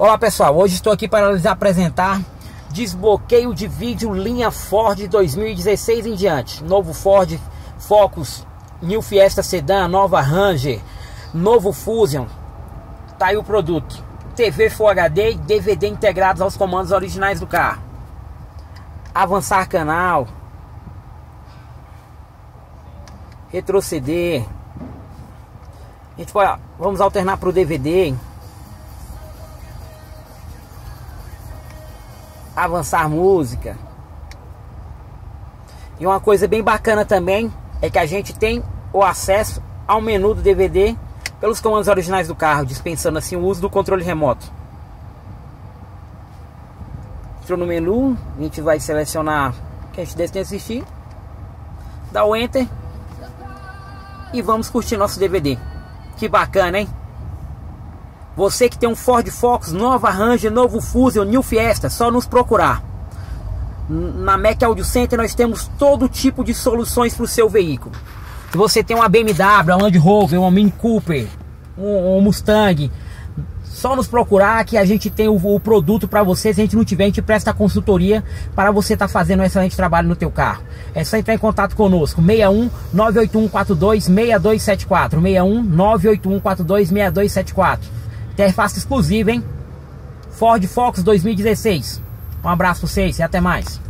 Olá pessoal, hoje estou aqui para lhes apresentar desbloqueio de vídeo linha Ford 2016 em diante. Novo Ford Focus, New Fiesta Sedan, nova Ranger, novo Fusion. Tá aí o produto. TV Full HD e DVD integrados aos comandos originais do carro. Avançar canal. Retroceder. A gente vai, vamos alternar para o DVD. Avançar música. E uma coisa bem bacana também é que a gente tem o acesso ao menu do DVD pelos comandos originais do carro, dispensando assim o uso do controle remoto. Entrou no menu, a gente vai selecionar o que a gente deseja assistir, dá o Enter e vamos curtir nosso DVD. Que bacana, hein? Você que tem um Ford Focus, nova Ranger, novo Fusion, New Fiesta, só nos procurar. Na Mac Audio Center nós temos todo tipo de soluções para o seu veículo. Se você tem uma BMW, uma Land Rover, uma Mini Cooper, um, um Mustang, só nos procurar que a gente tem o, o produto para você. Se a gente não tiver, a gente presta consultoria para você estar tá fazendo um excelente trabalho no teu carro. É só entrar em contato conosco. 61 981 42 6274 61 981 42 6274 Interface exclusiva, hein? Ford Focus 2016. Um abraço pra vocês e até mais.